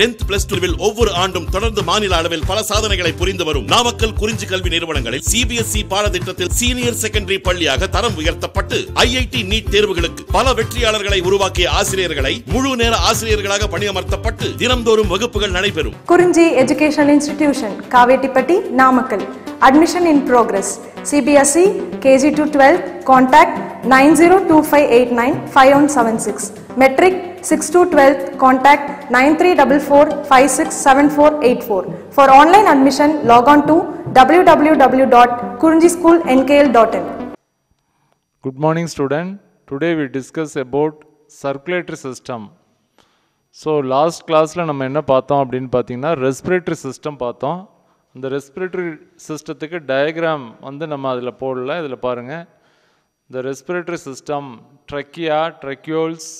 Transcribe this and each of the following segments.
Tenth plus டூவில் ஒவ்வொரு ஆண்டும் தொடர்ந்து மாநில அளவில் பல சாதனைகளை புரிந்து வரும் நாமக்கல் குறிஞ்சி கல்வி நிறுவனங்களில் சிபிஎஸ்இ பாடத்திட்டத்தில் சீனியர் செகண்டரி பள்ளியாக தரம் உயர்த்தப்பட்டு ஐஐடி நீட் தேர்வுகளுக்கு பல வெற்றியாளர்களை உருவாக்கிய ஆசிரியர்களை முழு நேர ஆசிரியர்களாக பணியமர்த்தப்பட்டு தினம்தோறும் வகுப்புகள் நடைபெறும். Kurinji education institution Kavettipatti Namakkal. Admission in progress CBSE KG to twelve contact nine zero two five eight nine five one seven six matric six to twelfth contact nine three double four five six seven four eight four for online admission log on to W W W dot Kurinji school NKL dot in good morning student today we discuss about circulatory system so last கிளாஸில் நம்ம என்ன பார்த்தோம் அப்படின்னு பார்த்தீங்கன்னா respiratory system பார்த்தோம். அந்த respiratory சிஸ்டத்துக்கு diagram வந்து நம்ம அதில் போடல. இதில் பாருங்கள் இந்த ரெஸ்பிரேட்டரி சிஸ்டம் ட்ரக்கியா ட்ரெக்யூல்ஸ்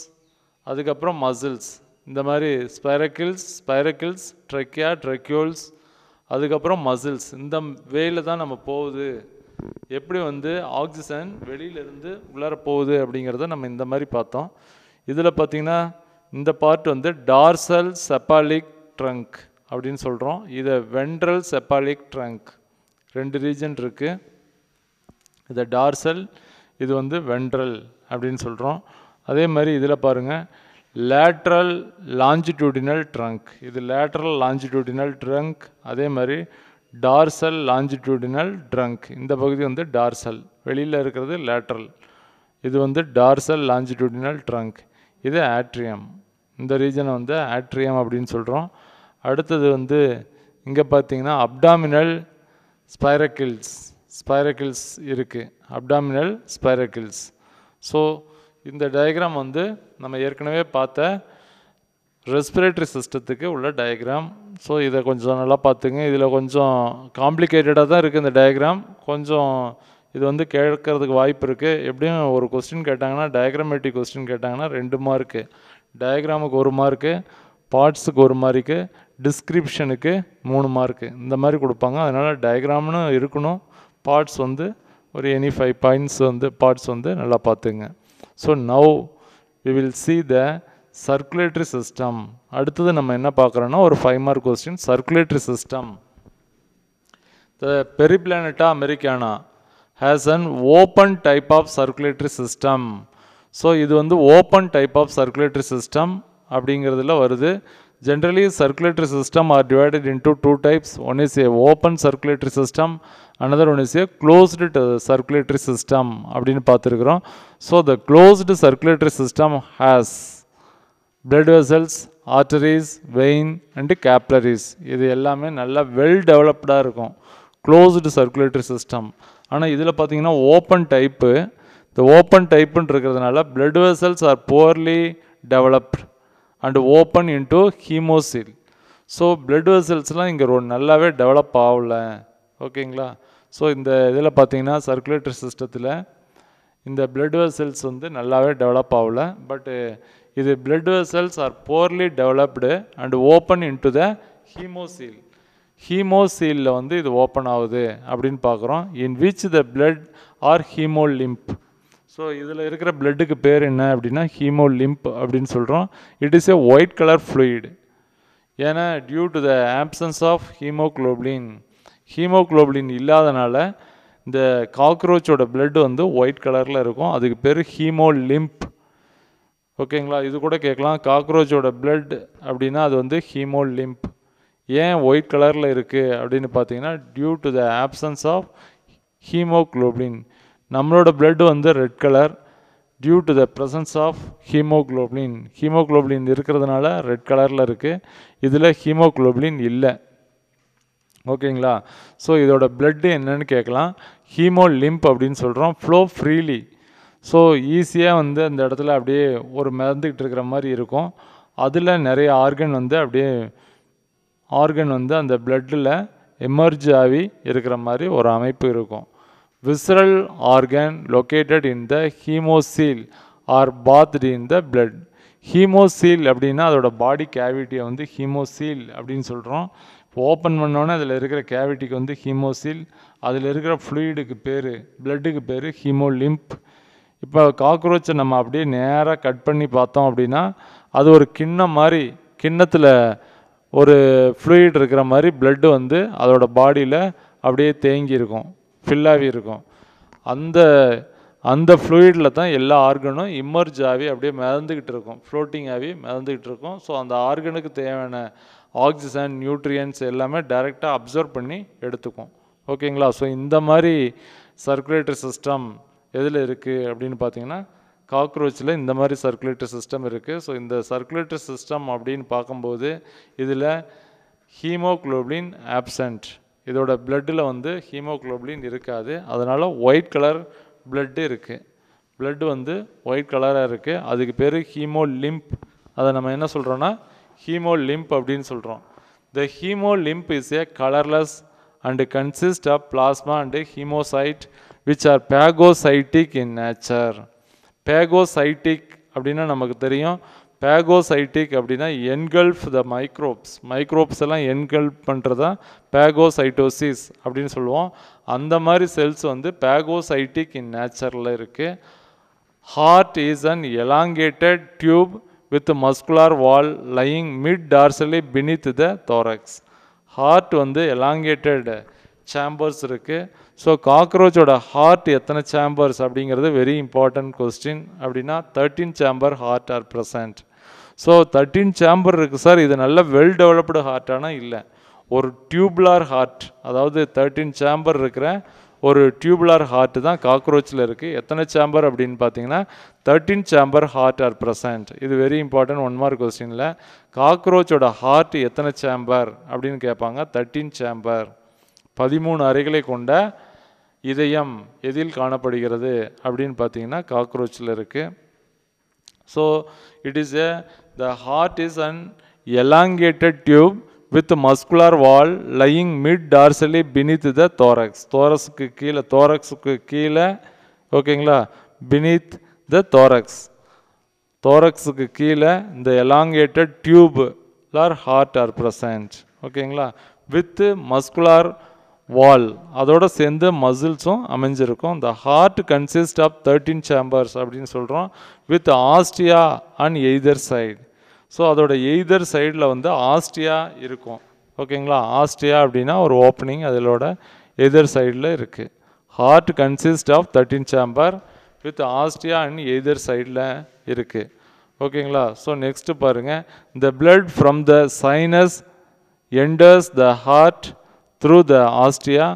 அதுக்கப்புறம் மசில்ஸ் இந்த மாதிரி ஸ்பைரக்கிள்ஸ் ஸ்பைரக்கிள்ஸ் ட்ரக்கியா ட்ரக்கியோல்ஸ் அதுக்கப்புறம் மசில்ஸ் இந்த வேயில் தான் நம்ம போகுது. எப்படி வந்து ஆக்சிஜன் வெளியிலேருந்து உள்ளார போகுது அப்படிங்கிறத நம்ம இந்த மாதிரி பார்த்தோம். இதில் பார்த்தீங்கன்னா இந்த பார்ட் வந்து டார்சல் செப்பாலிக் ட்ரங்க் அப்படின்னு சொல்கிறோம் இதை வென்ட்ரல் செப்பாலிக் ட்ரங்க் ரெண்டு ரீஜன் இருக்குது இதை டார்சல் இது வந்து வென்ட்ரல் அப்படின்னு சொல்கிறோம் அதே மாதிரி இதில் பாருங்கள் லேட்ரல் லாஞ்சிடியூடினல் ட்ரங்க் இது லேட்ரல் லாஞ்சிடியூடினல் ட்ரங்க் அதே மாதிரி டார்சல் லாஞ்சிடியூடினல் ட்ரங்க் இந்த பகுதி வந்து டார்சல் வெளியில் இருக்கிறது லேட்ரல் இது வந்து டார்சல் லாஞ்சிடியூடினல் ட்ரங்க் இது ஆட்ரியம் இந்த ரீஜனை வந்து ஆட்ரியம் அப்படின்னு சொல்கிறோம் அடுத்தது வந்து இங்கே பார்த்தீங்கன்னா அப்டாமினல் ஸ்பைரக்கிள்ஸ் ஸ்பைரக்கிள்ஸ் இருக்குது அப்டாமினல் ஸ்பைரக்கிள்ஸ் ஸோ இந்த டயக்ராம் வந்து நம்ம ஏற்கனவே பார்த்த ரெஸ்பிரேட்டரி சிஸ்டத்துக்கு உள்ள டயக்ராம் ஸோ இதை கொஞ்சம் நல்லா பார்த்துங்க. இதில் கொஞ்சம் காம்ப்ளிகேட்டடாக தான் இருக்குது இந்த டயக்ராம் கொஞ்சம் இது வந்து கேட்கறதுக்கு வாய்ப்பு இருக்குது எப்படியும் ஒரு கொஸ்டின் கேட்டாங்கன்னா டயக்ராமேட்டிக் கொஸ்டின் கேட்டாங்கன்னா ரெண்டு மார்க்கு டயக்ராமுக்கு ஒரு மார்க்கு பார்ட்ஸுக்கு ஒரு மார்க்கு டிஸ்கிரிப்ஷனுக்கு மூணு மார்க்கு இந்த மாதிரி கொடுப்பாங்க. அதனால் டயக்ராம்னு இருக்கணும். பார்ட்ஸ் வந்து ஒரு எனி ஃபைவ் பாயிண்ட்ஸ் வந்து பார்ட்ஸ் வந்து நல்லா பார்த்துங்க. So now we will see the circulatory system அடுத்தது நம்ம என்ன பார்க்குறோன்னா ஒரு five mark question circulatory system the Periplaneta americana has an open type of circulatory system so இது வந்து open type of circulatory system அப்படிங்கிறதுல வருது. Generally circulatory system are divided into two types one is a open circulatory system another one is a closed circulatory system அப்படின்னு பார்த்துருக்குறோம். So the closed circulatory system has blood vessels, arteries vein and capillaries இது எல்லாமே நல்லா well டெவலப்டாக இருக்கும். Closed circulatory system ஆனால் இதில் பார்த்தீங்கன்னா open type இந்த ஓப்பன் டைப்புன்னு இருக்கிறதுனால blood vessels are poorly developed and open into haemocoel so blood வெசல்ஸ்லாம் இங்கே ரொ நல்லாவே டெவலப் ஆகல. ஓகேங்களா? ஸோ இந்த இதில் பார்த்தீங்கன்னா சர்க்குலேட்டரி சிஸ்டத்தில் இந்த பிளட் வெசல்ஸ் வந்து நல்லாவே டெவலப் ஆகல. பட்டு இது blood vessels are poorly developed and open into the haemocoel ஹீமோசீலில் வந்து இது ஓப்பன் ஆகுது அப்படின்னு பார்க்குறோம் in which the blood are haemolymph so இதில் இருக்கிற பிளட்டுக்கு பேர் என்ன அப்படின்னா ஹீமோ லிம்ப் அப்படின்னு சொல்கிறோம் it is a white colour fluid ஏன்னா due to the absence of haemoglobin haemoglobin இல்லாதனால இந்த காக்ரோச்சோட பிளட் வந்து ஒயிட் கலரில் இருக்கும். அதுக்கு பேர் ஹீமோலிம்ப் ஓகேங்களா? இது கூட கேட்கலாம். காக்ரோச்சோட பிளட் அப்படின்னா அது வந்து ஹீமோலிம்ப் ஏன் ஒயிட் கலரில் இருக்குது அப்படின்னு பார்த்தீங்கன்னா due to the absence of haemoglobin நம்மளோட பிளட் வந்து red colour due to the presence of haemoglobin haemoglobin இருக்கிறதுனால ரெட் கலரில் இருக்குது இதில் ஹீமோக்ளோபின் இல்லை. ஓகேங்களா? ஸோ இதோட பிளட்டு என்னன்னு கேட்கலாம். ஹீமோ லிம்ப் அப்படின்னு சொல்கிறோம் ஃப்ளோ ஃப்ரீலி ஸோ ஈஸியாக வந்து அந்த இடத்துல அப்படியே ஒரு மிதந்துக்கிட்டு இருக்கிற மாதிரி இருக்கும். அதில் நிறைய ஆர்கன் வந்து அப்படியே ஆர்கன் வந்து அந்த பிளட்டில் எமர்ஜ் ஆகி இருக்கிற மாதிரி ஒரு அமைப்பு இருக்கும். Visceral organ located in the haemocoel are bathed in the blood. Haemocoel அப்படின்னா அதோட பாடி கேவிட்டியை வந்து ஹீமோசீல் அப்படின்னு சொல்கிறோம் இப்போ ஓப்பன் பண்ணோன்னே அதில் இருக்கிற கேவிட்டிக்கு வந்து ஹீமோசீல் அதில் இருக்கிற ஃப்ளூயிடுக்கு பேர் பிளட்டுக்கு பேர் ஹீமோலிம்ப் இப்போ காக்ரோச்சை நம்ம அப்படியே நேராக கட் பண்ணி பார்த்தோம் அப்படின்னா அது ஒரு கிண்ணம் மாதிரி கிண்ணத்தில் ஒரு ஃப்ளூயிட் இருக்கிற மாதிரி பிளட்டு வந்து அதோட பாடியில் அப்படியே தேங்கி இருக்கும். ஃபில்லாகி இருக்கும். அந்த அந்த ஃப்ளூயிடில் தான் எல்லா ஆர்கனும் இம்மர்ஜ் ஆகி அப்படியே மிதந்துக்கிட்டு இருக்கும். ஃப்ளோட்டிங் ஆகி மிதந்துக்கிட்டு இருக்கும். ஸோ அந்த ஆர்கனுக்கு தேவையான ஆக்சிஜன் நியூட்ரியன்ஸ் எல்லாமே டைரெக்டாக அப்சர்வ் பண்ணி எடுத்துக்கும். ஓகேங்களா ஸோ இந்த மாதிரி சர்க்குலேட்டரி சிஸ்டம் எதில் இருக்குது அப்படின்னு பார்த்தீங்கன்னா காக்ரோச்சில் இந்த மாதிரி சர்க்குலேட்டரி சிஸ்டம் இருக்குது ஸோ இந்த சர்க்குலேட்டரி சிஸ்டம் அப்படின்னு பார்க்கும்போது இதில் ஹீமோக்ளோபின் ஆப்சண்ட் இதோட பிளட்டில் வந்து ஹீமோக்ளோபின் இருக்காது. அதனால் ஒயிட் கலர் பிளட்டு இருக்குது பிளட்டு வந்து ஒயிட் கலராக இருக்குது அதுக்கு பேர் ஹீமோ லிம்ப் அதை நம்ம என்ன சொல்கிறோன்னா ஹீமோ லிம்ப் அப்படின்னு சொல்கிறோம் the haemolymph is a colourless and consist of plasma and haemocyte which are phagocytic in nature phagocytic அப்படின்னா நமக்கு தெரியும். பேகோசைட்டிக் அப்படின்னா என்கல்ஃப் த மைக்ரோப்ஸ் மைக்ரோப்ஸ் எல்லாம் என்கல்ப் பண்ணுறதா பேகோசைட்டோசிஸ் அப்படின்னு சொல்லுவோம். அந்த மாதிரி செல்ஸ் வந்து பேகோசைட்டிக் இன் நேச்சரில் இருக்குது heart is an elongated tube with muscular wall lying mid dorsally beneath the thorax heart வந்து எலாங்கேட்டட் சேம்பர்ஸ் இருக்குது ஸோ காக்ரோச்சோட ஹார்ட் எத்தனை சேம்பர்ஸ் அப்படிங்கிறது வெரி இம்பார்ட்டன்ட் கொஸ்டின் அப்படின்னா thirteen chamber heart are present so thirteen chamber இருக்குது sir இது நல்ல well developed ஹார்ட்டானா இல்லை. ஒரு டியூப்லார் ஹார்ட் அதாவது தேர்ட்டீன் சேம்பர் இருக்கிற ஒரு டியூபுலார் ஹார்ட் தான் காக்ரோச்சில் இருக்குது எத்தனை சேம்பர் அப்படின்னு பார்த்தீங்கன்னா thirteen chamber heart are present இது வெரி இம்பார்ட்டன்ட் ஒன் மார்க் கொஸ்டினில் காக்ரோச்சோட ஹார்ட் எத்தனை சேம்பர் அப்படின்னு கேட்பாங்க தேர்ட்டீன் சேம்பர் பதிமூணு அறைகளை கொண்ட இதயம் எதில் காணப்படுகிறது அப்படின்னு பார்த்தீங்கன்னா காக்ரோச்சில் இருக்குது so it is a the heart is an elongated tube with muscular wall lying mid dorsally beneath the thorax. thoraxக்கு கீழே thoraxக்கு கீழே ஓகேங்களா beneath the thorax. thoraxக்கு கீழே இந்த elongated tube or heart are present ஓகேங்களா வித் மஸ்குலார் வால் அதோடு சேர்ந்து மசில்ஸும் அமைஞ்சிருக்கும். The heart consist of thirteen chambers அப்படின்னு சொல்கிறோம் with ostia and either side so அதோட எய்தர் சைடில் வந்து ஆஸ்டியா இருக்கும். ஓகேங்களா? ஆஸ்டியா அப்படின்னா ஒரு ஓப்பனிங் அதிலோட எதிர் சைடில் இருக்குது heart consist of thirteen chamber with ostia and either சைடில் இருக்குது ஓகேங்களா? ஸோ நெக்ஸ்ட்டு பாருங்கள் the blood from the sinus enters the heart through the ostia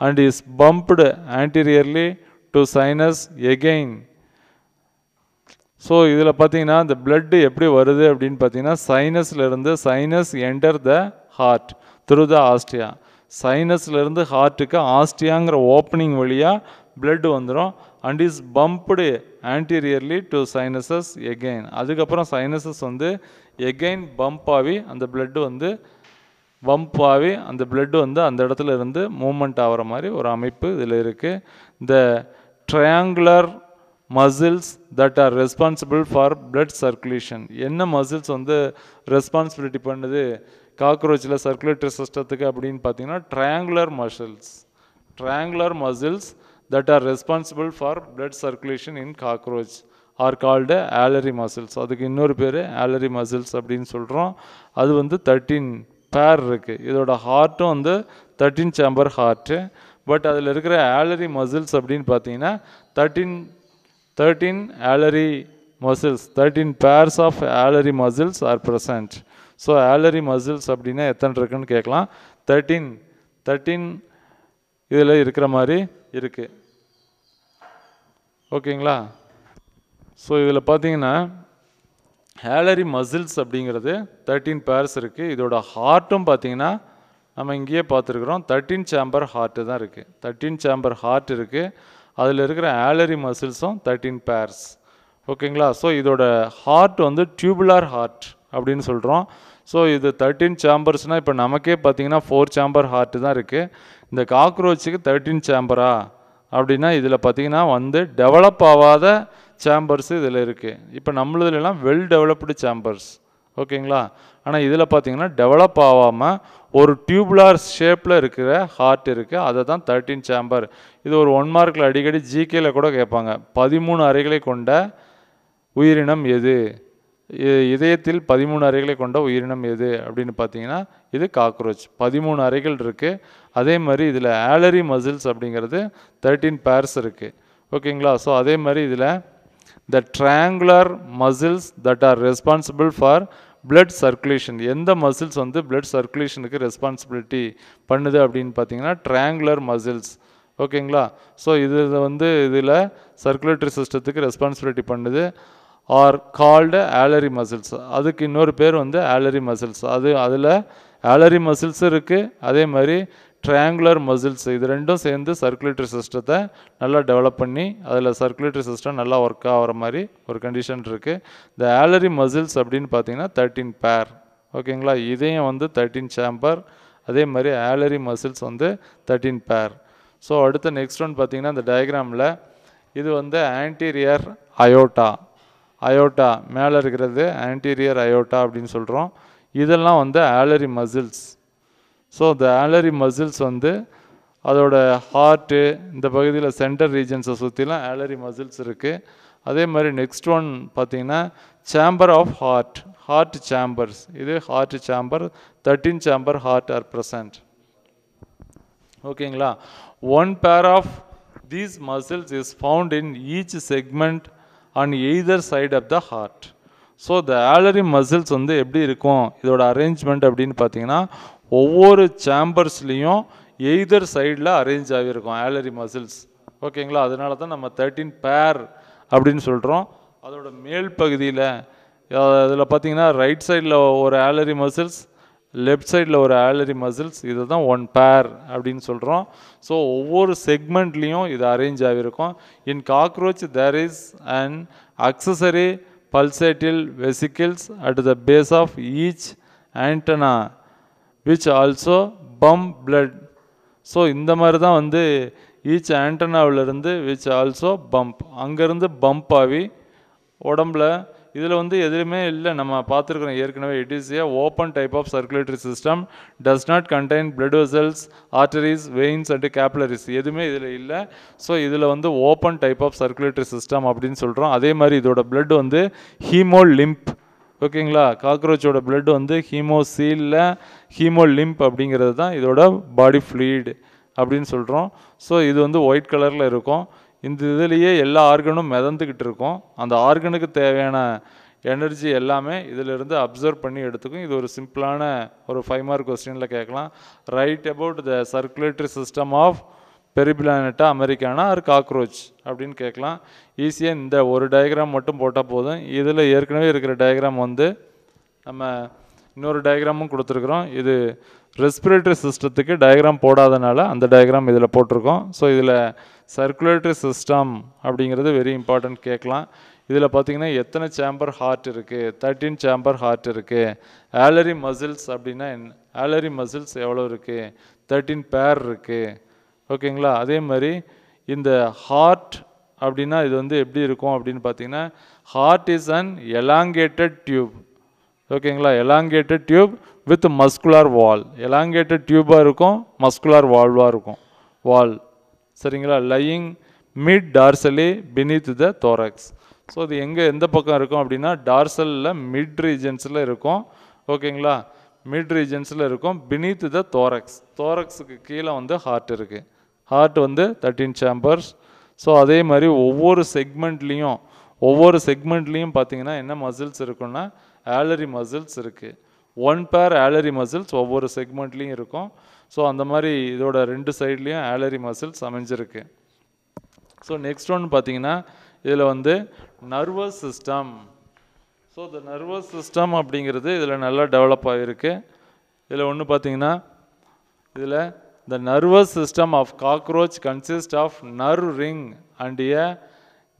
and is bumped anteriorly to sinus again. So இதில் பார்த்தீங்கன்னா இந்த பிளட்டு எப்படி வருது அப்படின்னு பார்த்தீங்கன்னா சைனஸ்லேருந்து sinus enter the heart through the ostia சைனஸ்லேருந்து ஹார்ட்டுக்கு ஆஸ்டியாங்கிற ஓப்பனிங் வழியாக blood வந்துடும் and is pumped anteriorly to sinuses again அதுக்கப்புறம் சைனசஸ் வந்து எகெயின் பம்ப் ஆகி அந்த பிளட்டு வந்து பம்ப் ஆகி அந்த பிளட் வந்து அந்த இடத்துல இருந்து மூமெண்ட் ஆகிற மாதிரி ஒரு அமைப்பு இதில் இருக்குது இந்த triangular muscles that are responsible for blood circulation என்ன மசில்ஸ் வந்து ரெஸ்பான்சிபிலிட்டி பண்ணுது? காக்ரோச்சில் சர்க்குலேட்டரி சிஸ்டத்துக்கு அப்படின்னு பார்த்தீங்கன்னா triangular muscles triangular muscles that are responsible for blood circulation in cockroach are called alary muscles அதுக்கு இன்னொரு பேர் ஆலரி மசில்ஸ் அப்படின்னு சொல்கிறோம் அது வந்து தேர்ட்டீன் பேர் இருக்குது இதோட ஹார்ட்டும் வந்து தேர்ட்டீன் சேம்பர் ஹார்ட்டு பட் அதில் இருக்கிற ஆலரி மசில்ஸ் அப்படின்னு பார்த்தீங்கன்னா thirteen thirteen alary muscles thirteen pairs of alary muscles are present so alary muscles அப்படின்னா எத்தனை இருக்குன்னு கேட்கலாம். தேர்ட்டீன் தேர்ட்டீன் இதில் இருக்கிற மாதிரி இருக்குது ஓகேங்களா ஸோ இதில் பார்த்தீங்கன்னா ஹேலரி மசில்ஸ் அப்படிங்கிறது தேர்ட்டீன் பேர்ஸ் இருக்குது இதோட ஹார்ட்டும் பார்த்தீங்கன்னா நம்ம இங்கேயே பார்த்துருக்குறோம். தேர்ட்டீன் சேம்பர் ஹார்ட்டு தான் இருக்குது தேர்ட்டீன் சேம்பர் ஹார்ட் இருக்குது அதில் இருக்கிற ஆலரி மசில்ஸும் தேர்ட்டீன் பேர்ஸ் ஓகேங்களா ஸோ இதோட ஹார்ட் வந்து டியூபுலார் ஹார்ட் அப்படின்னு சொல்கிறோம் ஸோ இது தேர்ட்டீன் சேம்பர்ஸ்னால் இப்போ நமக்கே பார்த்தீங்கன்னா ஃபோர் சேம்பர் ஹார்ட்டு தான் இருக்குது இந்த காக்ரோச்சுக்கு தேர்ட்டீன் சேம்பரா அப்படின்னா இதில் பார்த்தீங்கன்னா வந்து டெவலப் ஆகாத சேம்பர்ஸ் இதில் இருக்குது இப்போ நம்மளதுலாம் வெல் டெவலப்டு சேம்பர்ஸ் ஓகேங்களா? ஆனால் இதில் பார்த்தீங்கன்னா டெவலப் ஆகாமல் ஒரு டியூப்லார் ஷேப்பில் இருக்கிற ஹார்ட் இருக்குது அதை தான் தேர்ட்டீன் சேம்பர் இது ஒரு ஒன் மார்க்கில் அடிக்கடி ஜிகேல கூட கேட்பாங்க. பதிமூணு அறைகளை கொண்ட உயிரினம் எது? இதயத்தில் பதிமூணு அறைகளை கொண்ட உயிரினம் எது? அப்படின்னு பார்த்தீங்கன்னா இது காக்ரோச் பதிமூணு அறைகள் இருக்குது அதே மாதிரி இதில் ஆலரி மசில்ஸ் அப்படிங்கிறது தேர்ட்டீன் பேர்ஸ் இருக்குது ஓகேங்களா? ஸோ அதே மாதிரி இதில் the triangular muscles that are responsible for blood circulation எந்த மசில்ஸ் வந்து பிளட் சர்க்குலேஷனுக்கு ரெஸ்பான்சிபிலிட்டி பண்ணுது அப்படின்னு பார்த்தீங்கன்னா ட்ரையாங்குலர் மசில்ஸ் ஓகேங்களா ஸோ இது வந்து இதில் சர்க்குலேட்டரி சிஸ்டத்துக்கு ரெஸ்பான்சிபிலிட்டி பண்ணுது. ஆர் கால்டு ஆலரி மசில்ஸ் அதுக்கு இன்னொரு பேர் வந்து ஆலரி மசில்ஸ் அது அதில் ஆலரி மசில்ஸும் இருக்குது அதே மாதிரி ட்ரையாங்குலர் மசில்ஸ் இது ரெண்டும் சேர்ந்து சர்க்குலேட்டரி சிஸ்டத்தை நல்லா டெவலப் பண்ணி அதில் சர்க்குலேட்டரி சிஸ்டம் நல்லா ஒர்க் ஆகிற மாதிரி ஒரு கண்டிஷன் இருக்குது இந்த ஆலரி மசில்ஸ் அப்படின்னு பார்த்தீங்கன்னா தேர்ட்டீன் பேர் ஓகேங்களா இதையும் வந்து தேர்ட்டீன் சேம்பர் அதே மாதிரி ஆலரி மசில்ஸ் வந்து தேர்ட்டீன் பேர் ஸோ அடுத்த நெக்ஸ்ட் ஒன் பார்த்தீங்கன்னா இந்த டயக்ராமில் இது வந்து ஆன்டீரியர் அயோட்டா அயோட்டா மேலே இருக்கிறது ஆன்டீரியர் அயோட்டா அப்படின்னு சொல்கிறோம் இதெல்லாம் வந்து ஆலரி மசில்ஸ் ஸோ இந்த ஆலரி மசில்ஸ் வந்து அதோட ஹார்ட்டு இந்த பகுதியில் சென்டர் ரீஜன்ஸை சுற்றிலாம் ஆலரி மசில்ஸ் இருக்குது அதே மாதிரி நெக்ஸ்ட் ஒன் பார்த்தீங்கன்னா chamber of heart heart chambers இது heart chamber thirteen chamber heart are present ஓகேங்களா one pair of these muscles is found in each segment on either side of the heart so the alary muscles வந்து எப்படி இருக்கும்? இதோட arrangement அப்படின்னு பார்த்தீங்கன்னா ஒவ்வொரு சேம்பர்ஸ்லேயும் எய்தர் சைடில் அரேஞ்ச் ஆகியிருக்கும் ஆலரி மசில்ஸ் ஓகேங்களா அதனால தான் நம்ம தேர்ட்டீன் பேர் அப்படின்னு சொல்கிறோம் அதோட மேல் பகுதியில் அதில் பார்த்தீங்கன்னா ரைட் சைடில் ஒரு ஆலரி மசில்ஸ் லெஃப்ட் சைடில் ஒரு ஆலரி மசில்ஸ் இதை தான் ஒன் பேர் அப்படின்னு சொல்கிறோம் ஸோ ஒவ்வொரு செக்மெண்ட்லேயும் இது அரேஞ்ச் ஆகியிருக்கும். In cockroach there is and accessory pulsatile vesicles at the base of each antenna which also pump blood so இந்த மாதிரி தான் வந்து ஈச் ஆண்டனாவிலிருந்து விச் ஆல்சோ பம்ப் அங்கேருந்து பம்ப் ஆகி உடம்புல இதில் வந்து எதுவுமே இல்லை. நம்ம பார்த்துருக்குறோம் ஏற்கனவே it is a open type of circulatory system does not contain blood vessels arteries veins and capillaries எதுவுமே இதில் இல்லை. ஸோ இதில் வந்து open type of circulatory system அப்படின்னு சொல்கிறோம் அதே மாதிரி இதோட பிளட் வந்து ஹீமோ லிம்ப் ஓகேங்களா காக்ரோச்சோட பிளட் வந்து ஹீமோ சீலில் ஹீமோ லிம்ப் அப்படிங்கிறது தான் இதோட பாடி ஃப்ளூயிட் அப்படின்னு சொல்கிறோம் ஸோ இது வந்து ஒயிட் கலரில் இருக்கும். இந்த இதுலேயே எல்லா ஆர்கனும் மிதந்துக்கிட்டு இருக்கும். அந்த ஆர்கனுக்கு தேவையான எனர்ஜி எல்லாமே இதிலிருந்து அப்சர்வ் பண்ணி எடுத்துக்கும். இது ஒரு சிம்பிளான ஒரு ஃபைவ் மார்க் கொஸ்டினில் கேட்கலாம். Write about the circulatory system of Periplaneta americana or cockroach அப்படின்னு கேட்கலாம். ஈஸியாக இந்த ஒரு டயக்ராம் மட்டும் போட்டால் போதும். இதில் ஏற்கனவே இருக்கிற டயக்ராம் வந்து நம்ம இன்னொரு டயக்ராமும் கொடுத்துருக்குறோம். இது ரெஸ்பிரேட்டரி சிஸ்டத்துக்கு டயக்ராம் போடாதனால அந்த டயக்ராம் இதில் போட்டிருக்கோம். ஸோ இதில் சர்க்குலேட்டரி சிஸ்டம் அப்படிங்கிறது வெரி இம்பார்ட்டன்ட் கேட்கலாம். இதில் பார்த்தீங்கன்னா எத்தனை சேம்பர் ஹார்ட் இருக்குது தேர்ட்டீன் சேம்பர் ஹார்ட் இருக்குது ஆலரி மசில்ஸ் அப்படின்னா ஆலரி மசில்ஸ் எவ்வளோ இருக்குது தேர்ட்டீன் பேர் இருக்குது ஓகேங்களா அதே மாதிரி இந்த ஹார்ட் அப்படின்னா இது வந்து எப்படி இருக்கும் அப்படின்னு பார்த்தீங்கன்னா heart is an elongated tube ஓகேங்களா? Elongated tube with muscular wall elongated டியூபாக இருக்கும் மஸ்குலார் வால்வாக இருக்கும். வால் சரிங்களா? Lying mid dorsally beneath the thorax so அது எங்கே எந்த பக்கம் இருக்கும் அப்படின்னா டார்சலில் மிட் ரீஜன்ஸில் இருக்கும். ஓகேங்களா? மிட் ரீஜன்ஸில் இருக்கும் பினித் த தோரக்ஸ் தோரக்ஸுக்கு கீழே வந்து ஹார்ட் இருக்குது ஹார்ட் வந்து தேர்ட்டீன் சேம்பர்ஸ் ஸோ அதே மாதிரி ஒவ்வொரு செக்மெண்ட்லேயும் ஒவ்வொரு செக்மெண்ட்லேயும் பார்த்தீங்கன்னா என்ன மசில்ஸ் இருக்குன்னா ஆலரி மசில்ஸ் இருக்குது ஒன் பேர் ஆலரி மசில்ஸ் ஒவ்வொரு செக்மெண்ட்லேயும் இருக்கும். ஸோ அந்த மாதிரி இதோட ரெண்டு சைட்லேயும் ஆலரி மசில்ஸ் அமைஞ்சிருக்கு. ஸோ நெக்ஸ்ட் ஒன்று பார்த்தீங்கன்னா இதில் வந்து நர்வஸ் சிஸ்டம் ஸோ இந்த நர்வஸ் சிஸ்டம் அப்படிங்கிறது இதில் நல்லா டெவலப் ஆகிருக்கு இதில் ஒன்று பார்த்தீங்கன்னா இதில் the nervous system of cockroach consist of nerve ring and a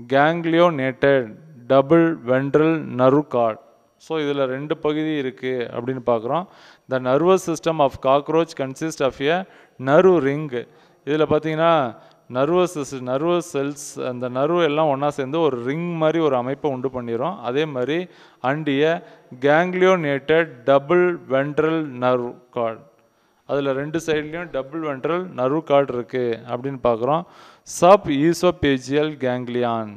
ganglionated double ventral nerve cord so இதில் ரெண்டு பகுதி இருக்குது அப்படின்னு பார்க்குறோம். The nervous system of cockroach consist of a nerve ring இதில் பார்த்தீங்கன்னா நர்வஸ் நர்வஸ் செல்ஸ் அந்த நர்வ் எல்லாம் ஒன்றா சேர்ந்து ஒரு ரிங் மாதிரி ஒரு அமைப்பை உண்டு பண்ணிடும் அதே மாதிரி and a ganglionated double ventral nerve cord அதில் ரெண்டு சைட்லேயும் டபுள் வென்ட்ரல் நர்வ் கார்டு இருக்குது அப்படின்னு பார்க்குறோம். Suboesophageal ganglion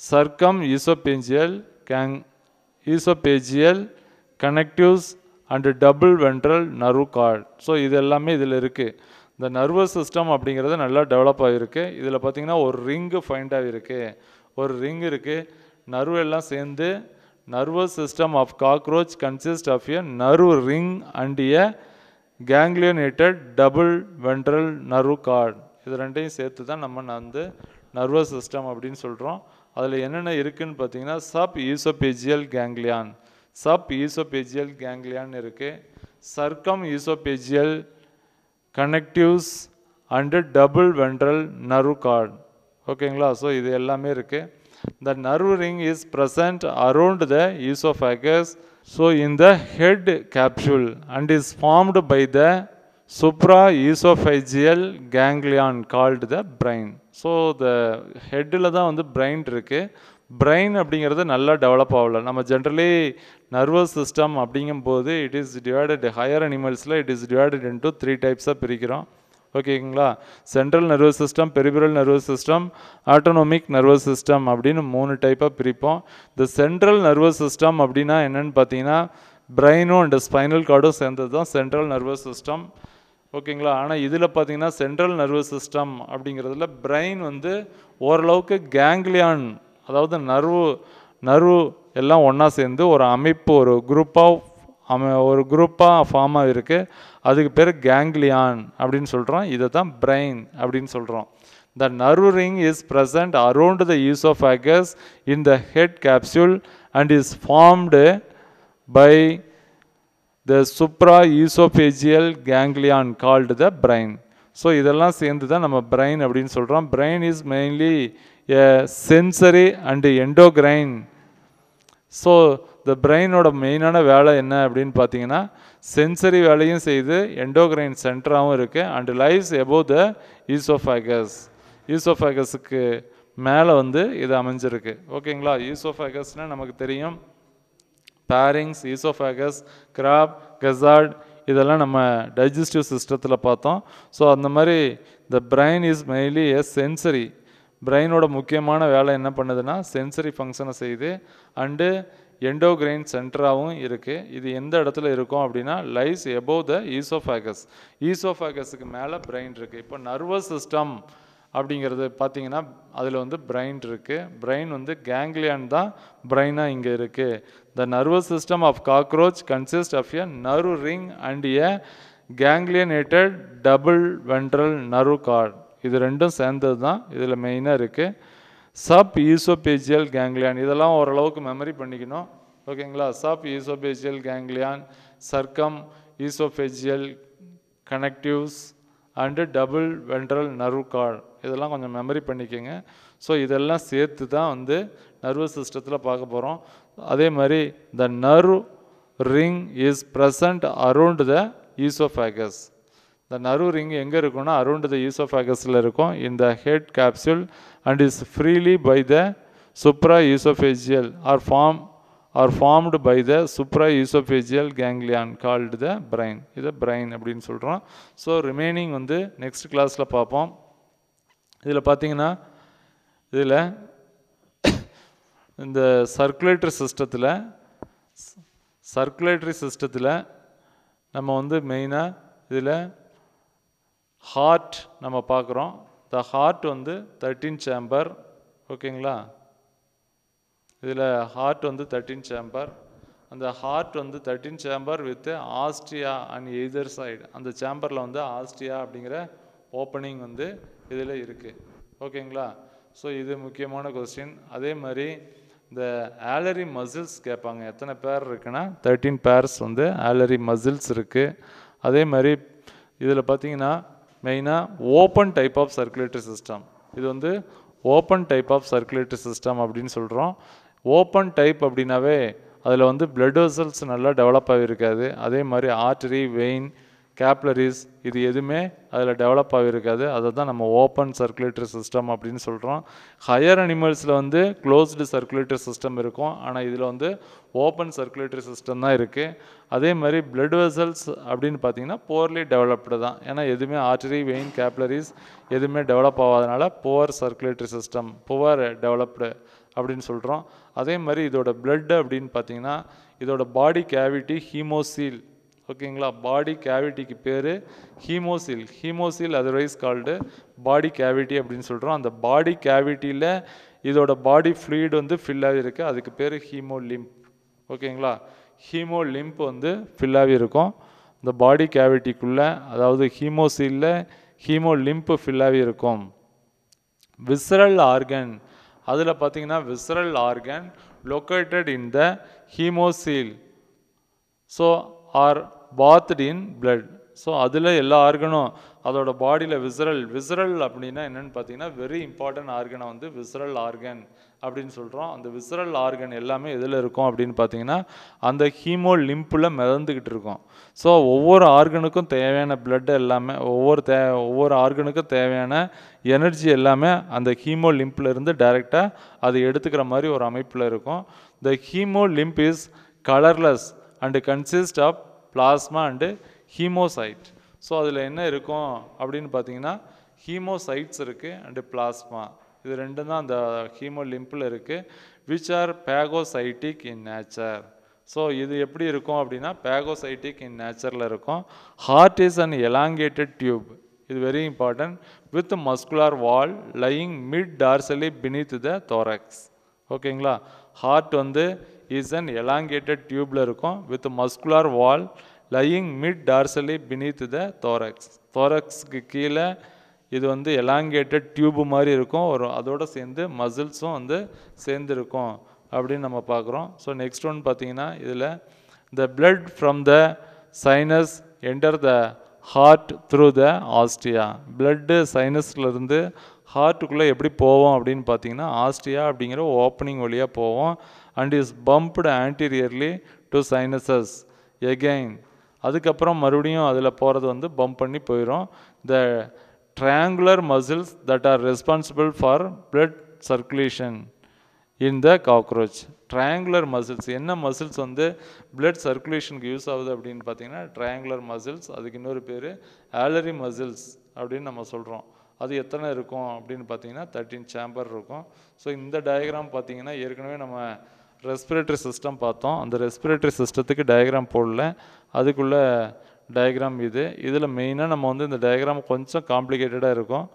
circumoesophageal gang oesophageal connectives and double ventral nerve cord so இது எல்லாமே இதில் இருக்குது இந்த நர்வஸ் சிஸ்டம் அப்படிங்கிறது நல்லா டெவலப் ஆகிருக்கு இதில் பார்த்தீங்கன்னா ஒரு ரிங்கு ஃபைண்ட் ஆகிருக்கு ஒரு ரிங் இருக்குது நர்வ் எல்லாம் சேர்ந்து nervous system of cockroach consist of a nerve ring and a ganglionated double ventral nerve cord இது ரெண்டையும் சேர்த்து தான் நம்ம வந்து நர்வஸ் சிஸ்டம் அப்படின்னு சொல்கிறோம் அதில் என்னென்ன இருக்குன்னு பார்த்தீங்கன்னா sub esophageal ganglion suboesophageal ganglion இருக்குது circumoesophageal connectives and double ventral nerve cord. ஓகேங்களா? ஸோ இது எல்லாமே இருக்குது the nerve ring is present around the oesophagus so in the head capsule and is formed by the supraesophageal ganglion called the brain so the ஹெட்டில் தான் வந்து brain இருக்குது brain அப்படிங்கிறது நல்லா develop ஆகல. நம்ம ஜென்ரலி நர்வஸ் சிஸ்டம் அப்படிங்கும்போது it is divided higher அனிமல்ஸில் it is divided into three டைப்ஸாக பிரிக்கிறோம். ஓகேங்களா central nervous system peripheral nervous system autonomic nervous system அப்படின்னு மூணு டைப்பாக பிரிப்போம். இந்த சென்ட்ரல் நர்வஸ் சிஸ்டம் அப்படின்னா என்னன்னு பார்த்தீங்கன்னா பிரெயினும் அண்ட் ஸ்பைனல் கார்டும் சேர்ந்தது தான் சென்ட்ரல் நர்வஸ் சிஸ்டம் ஓகேங்களா? ஆனால் இதில் பார்த்தீங்கன்னா சென்ட்ரல் நர்வஸ் சிஸ்டம் அப்படிங்கிறதுல பிரெயின் வந்து ஓரளவுக்கு கேங்லியான் அதாவது நர்வு நர்வு எல்லாம் ஒன்றா சேர்ந்து ஒரு அமைப்பு ஒரு குரூப் ஆஃப் ஒரு குரூப்பாக ஃபார்ம் ஆகிருக்கு அதுக்கு பேர் கேங்லியான் அப்படின்னு சொல்கிறோம் இதை தான் பிரெயின் அப்படின்னு சொல்கிறோம் the nerve ring is present around the oesophagus in the head capsule and is formed by the supraoesophageal ganglion called the brain so இதெல்லாம் சேர்ந்து தான் நம்ம பிரெயின் அப்படின்னு சொல்கிறோம் brain is mainly a sensory and endocrine so இந்த பிரெயினோட மெயினான வேலை என்ன அப்படின்னு பார்த்தீங்கன்னா சென்சரி வேலையும் செய்து எண்டோகிரைன் சென்டராகவும் இருக்குது and lies above the oesophagus ஈசோஃபேகஸுக்கு மேலே வந்து இது அமைஞ்சிருக்கு. ஓகேங்களா ஈசோஃபேகஸ்னால் நமக்கு தெரியும். பேரிங்ஸ் ஈசோஃபேகஸ் கிராப் கெசார்ட் இதெல்லாம் நம்ம டைஜஸ்டிவ் சிஸ்டத்தில் பார்த்தோம். ஸோ அந்த மாதிரி the brain is mainly a sensory பிரெயினோட முக்கியமான வேலை என்ன பண்ணுதுன்னா சென்சரி ஃபங்க்ஷனை செய்யுது. அண்டு எண்டோகிரைன் சென்டராகவும் இருக்குது இது எந்த இடத்துல இருக்கும் அப்படின்னா லைஸ் எபோவ் த ஈசோஃபேகஸ் ஈசோஃபேகஸுக்கு மேலே பிரெயின் இருக்குது இப்போ நர்வஸ் சிஸ்டம் அப்படிங்கிறது பார்த்தீங்கன்னா அதில் வந்து பிரெயின் இருக்குது பிரெயின் வந்து கேங்லியான் தான் பிரெயினாக இங்கே இருக்குது the nervous system of cockroach consist of a nerve ring and a ganglionated double ventral nerve cord இது ரெண்டும் சேர்ந்தது தான் இதில் மெயினாக இருக்குது சப் ஈசோபேஜியல் கேங்லியான் இதெல்லாம் ஓரளவுக்கு மெமரி பண்ணிக்கணும். ஓகேங்களா suboesophageal ganglion circumoesophageal connectives and double ventral nerve cord இதெல்லாம் கொஞ்சம் மெமரி பண்ணிக்கோங்க. ஸோ இதெல்லாம் சேர்த்து தான் வந்து நர்வஸ் சிஸ்டத்தில் பார்க்க போகிறோம் அதே மாதிரி the nerve ring is present around the esophagus இந்த நர்வ் ரிங் எங்கே இருக்குன்னா அரவுண்ட் த ஈசோஃபேகஸில் இருக்கும். இந்த head capsule and is freely by the supraoesophageal or form or formed by the supraoesophageal ganglion called the brain இதை brain அப்படின்னு சொல்கிறோம் so remaining வந்து நெக்ஸ்ட் கிளாஸில் பார்ப்போம். இதில் பார்த்தீங்கன்னா இதில் இந்த சர்க்குலேட்டரி சிஸ்டத்தில் சர்க்குலேட்டரி சிஸ்டத்தில் நம்ம வந்து மெயினாக இதில் ஹார்ட் நம்ம பார்க்குறோம். த ஹார்ட் வந்து தேர்ட்டீன் சேம்பர் ஓகேங்களா இதில் ஹார்ட் வந்து தேர்ட்டின் சேம்பர் அந்த ஹார்ட் வந்து thirteen chamber with ostia and either side அந்த சேம்பரில் வந்து ஆஸ்ட்ரியா அப்படிங்கிற ஓப்பனிங் வந்து இதில் இருக்குது ஓகேங்களா ஸோ இது முக்கியமான கொஸ்டின் அதே மாதிரி இந்த ஆலரி மசில்ஸ் கேட்பாங்க. எத்தனை பேர் இருக்குன்னா தேர்ட்டீன் பேர்ஸ் வந்து ஆலரி மசில்ஸ் இருக்குது அதே மாதிரி இதில் பார்த்தீங்கன்னா மெயினாக open type of circulatory system இது வந்து open type of circulatory system அப்படின்னு சொல்கிறோம் ஓப்பன் டைப் அப்படின்னாவே அதில் வந்து பிளட் வெசல்ஸ் நல்லா டெவலப் ஆகிருக்காது அதே மாதிரி ஆர்டரி வெயின் கேப்லரிஸ் இது எதுவுமே அதில் டெவலப் ஆகிருக்காது அதை தான் நம்ம ஓப்பன் சர்க்குலேட்டரி சிஸ்டம் அப்படின்னு சொல்கிறோம் ஹையர் அனிமல்ஸில் வந்து க்ளோஸ்டு சர்க்குலேட்டரி சிஸ்டம் இருக்கும். ஆனால் இதில் வந்து ஓப்பன் சர்க்குலேட்டரி சிஸ்டம் தான் இருக்குது அதே மாதிரி பிளட் வெசல்ஸ் அப்படின்னு பார்த்தீங்கன்னா போர்லி டெவலப்டு தான். ஏன்னா எதுவுமே ஆர்டரி வெயின் கேப்லரிஸ் எதுவுமே develop ஆகாதனால poor circulatory system poor developed அப்படின்னு சொல்கிறோம் அதே மாதிரி இதோட blood அப்படின்னு பார்த்தீங்கன்னா இதோட பாடி கேவிட்டி ஹீமோசீல் ஓகேங்களா? பாடி கேவிட்டிக்கு பேர் haemocoel haemocoel otherwise called body cavity அப்படின்னு சொல்கிறோம் அந்த பாடி கேவிட்டியில் இதோட பாடி ஃப்ளூயிட் வந்து ஃபில் ஆகிருக்கு அதுக்கு பேர் ஹீமோ லிம்ப் ஓகேங்களா? ஹீமோ லிம்ப் வந்து ஃபில் இருக்கும் இந்த பாடி கேவிட்டிக்குள்ளே அதாவது ஹீமோசிலில் ஹீமோ லிம்ப் ஃபில் இருக்கும் விசரல் ஆர்கன் அதில் பார்த்தீங்கன்னா visceral organ located in the haemocoel so are bathed in blood so அதில் எல்லா ஆர்கனும் அதோட பாடியில் விசரல் விசரல் அப்படின்னா என்னென்னு பார்த்தீங்கன்னா வெரி இம்பார்ட்டன்ட் ஆர்கனை வந்து விசரல் ஆர்கன் அப்படின்னு சொல்கிறோம் அந்த விசரல் ஆர்கன் எல்லாமே எதில் இருக்கும் அப்படின்னு பார்த்தீங்கன்னா அந்த ஹீமோ லிம்பில் மிதந்துக்கிட்டு இருக்கும். ஸோ ஒவ்வொரு ஆர்கனுக்கும் தேவையான பிளட் எல்லாமே ஒவ்வொரு தே ஒவ்வொரு ஆர்கனுக்கும் தேவையான எனர்ஜி எல்லாமே அந்த ஹீமோ லிம்பில் இருந்து டைரெக்டாக அதை எடுத்துக்கிற மாதிரி ஒரு அமைப்பில் இருக்கும். The haemolymph is colourless and consist of plasma and haemocyte so அதில் என்ன இருக்கும் அப்படின்னு பார்த்தீங்கன்னா ஹீமோசைட்ஸ் இருக்குது அண்டு பிளாஸ்மா இது ரெண்டும் தான் அந்த ஹீமோ லிம்பில் இருக்குது which are phagocytic in nature so இது எப்படி இருக்கும் அப்படின்னா பேகோசைட்டிக் இன் நேச்சரில் இருக்கும். Heart is an elongated tube இது very important with muscular wall lying mid dorsally beneath the thorax ஓகேங்களா ஹார்ட் வந்து இஸ் அன் எலாங்கேட்டட் டியூப்பில் இருக்கும். With muscular wall lying mid dorsally beneath the thorax தோரக்ஸ்க்கு கீழே இது வந்து எலாங்கேட்டட் டியூபு மாதிரி இருக்கும். ஒரு அதோடு சேர்ந்து மசில்ஸும் வந்து சேர்ந்துருக்கும் அப்படின்னு நம்ம பார்க்குறோம். ஸோ நெக்ஸ்ட் ஒன் பார்த்தீங்கன்னா இதில் the blood from the sinus enter the heart through the ostia blood சைனஸ்லேருந்து ஹார்ட்டுக்குள்ளே எப்படி போவோம் அப்படின்னு பார்த்தீங்கன்னா ஆஸ்டியா அப்படிங்கிற ஓப்பனிங் வழியாக போவோம். And is pumped anteriorly to sinuses again அதுக்கப்புறம் மறுபடியும் அதில் போகிறது வந்து பம்ப் பண்ணி போயிடும் the triangular muscles that are responsible for blood circulation in the cockroach triangular muscles என்ன மசில்ஸ் வந்து blood சர்க்குலேஷனுக்கு யூஸ் ஆகுது அப்படின்னு பார்த்தீங்கன்னா ட்ரையாங்குலர் மசில்ஸ் அதுக்கு இன்னொரு பேர் ஆலரி மசில்ஸ் அப்படின்னு நம்ம சொல்கிறோம் அது எத்தனை இருக்கும் அப்படின்னு பார்த்தீங்கன்னா தேர்ட்டின் சேம்பர் இருக்கும். ஸோ இந்த டயக்ராம் பார்த்தீங்கன்னா ஏற்கனவே நம்ம ரெஸ்பிரேட்டரி சிஸ்டம் பார்த்தோம். அந்த ரெஸ்பிரேட்டரி சிஸ்டத்துக்கு டயக்ராம் போடல. அதுக்குள்ளே டயக்ராம் இது. இதில் மெயினாக நம்ம வந்து இந்த டயக்ராம் கொஞ்சம் காம்ப்ளிகேட்டடாக இருக்கும்.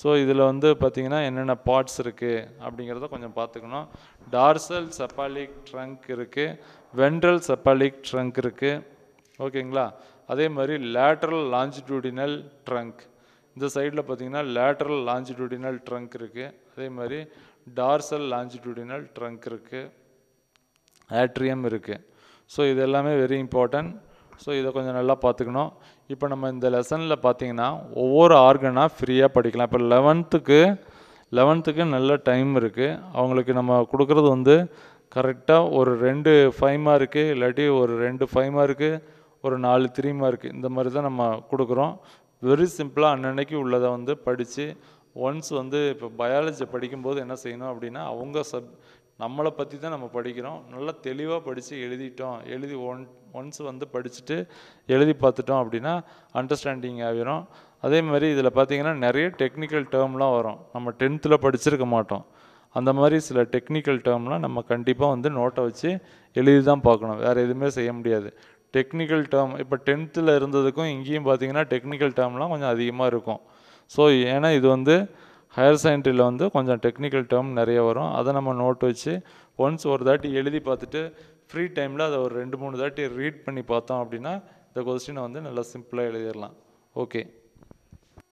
ஸோ இதில் வந்து பார்த்திங்கன்னா என்னென்ன பார்ட்ஸ் இருக்குது அப்படிங்கிறத கொஞ்சம் பார்த்துக்கணும் டார்சல் செப்பாலிக் ட்ரங்க் இருக்குது வென்ட்ரல் செப்பாலிக் ட்ரங்க் இருக்குது ஓகேங்களா அதே மாதிரி லேட்ரல் லாஞ்சிடியூடினல் ட்ரங்க் இந்த சைடில் பார்த்தீங்கன்னா லேட்ரல் லாஞ்சிடியூடினல் ட்ரங்க் இருக்குது அதே மாதிரி டார்சல் லாஞ்சிடியூடினல் ட்ரங்க் இருக்குது ஆட்ரியம் இருக்குது ஸோ இது எல்லாமே வெரி இம்பார்ட்டன்ட் ஸோ இதை கொஞ்சம் நல்லா பார்த்துக்கணும். இப்போ நம்ம இந்த லெசனில் பார்த்தீங்கன்னா ஒவ்வொரு ஆர்கனாக ஃப்ரீயாக படிக்கலாம். இப்போ லெவன்த்துக்கு லெவன்த்துக்கு நல்ல டைம் இருக்குது அவங்களுக்கு நம்ம கொடுக்குறது வந்து கரெக்டாக ஒரு ரெண்டு ஃபைவ் மார்க்கு இல்லாட்டி ஒரு ரெண்டு ஃபைவ் மார்க்கு ஒரு நாலு த்ரீ மார்க்கு இந்த மாதிரி தான் நம்ம கொடுக்குறோம். வெரி சிம்பிளாக அன்னன்னைக்கு உள்ளதை வந்து படித்து ஒன்ஸ் வந்து இப்போ பயாலஜி படிக்கும்போது என்ன செய்யணும் அப்படின்னா அவங்க சப் நம்மளை பற்றி தான் நம்ம படிக்கிறோம். நல்லா தெளிவாக படித்து எழுதிட்டோம். எழுதி ஒன் ஒன்ஸ் வந்து படிச்சுட்டு எழுதி பார்த்துட்டோம் அப்படின்னா அண்டர்ஸ்டாண்டிங் ஆகிரும் அதே மாதிரி இதில் பார்த்தீங்கன்னா நிறைய டெக்னிக்கல் டேர்ம்லாம் வரும். நம்ம டென்த்தில் படிச்சிருக்க மாட்டோம். அந்த மாதிரி சில டெக்னிக்கல் டேர்ம்லாம் நம்ம கண்டிப்பாக வந்து நோட்டை வச்சு எழுதி தான் பார்க்கணும். வேறு எதுவுமே செய்ய முடியாது. டெக்னிக்கல் டேர்ம் இப்போ டென்த்தில் இருந்ததுக்கும் இங்கேயும் பார்த்தீங்கன்னா டெக்னிக்கல் டேர்ம்லாம் கொஞ்சம் அதிகமாக இருக்கும். ஸோ ஏன்னா இது வந்து ஹையர் செகண்டரியில் வந்து கொஞ்சம் டெக்னிக்கல் டேர்ம் நிறைய வரும். அதை நம்ம நோட் வச்சு ஒன்ஸ் ஒரு தாட்டி எழுதி பார்த்துட்டு ஃப்ரீ டைமில் அதை ஒரு ரெண்டு மூணு தாட்டி ரீட் பண்ணி பார்த்தோம் அப்படின்னா இந்த கொஸ்டினை வந்து நல்லா சிம்பிளாக எழுதிடலாம். ஓகே